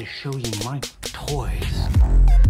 to show you my toys.